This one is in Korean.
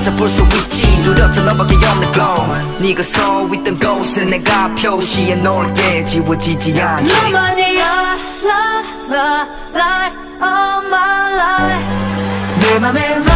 찾아 볼 수 있지. 두렵던 너밖에 없는 glow 네가 서 있던 곳에 내가 표시해 놓을게. 지워지지 않게 너만이야. La la la all my life. 내 맘에